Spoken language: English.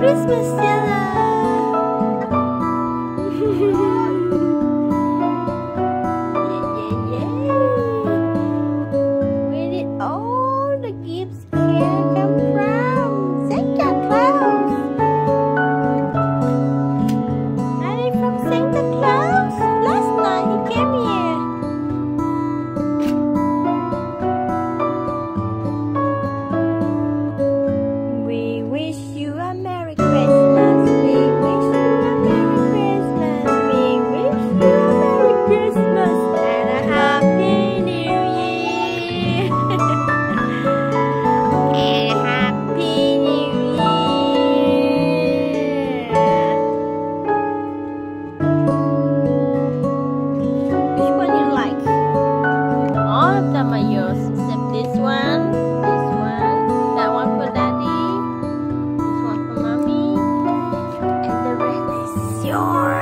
Christmas yellow. yours.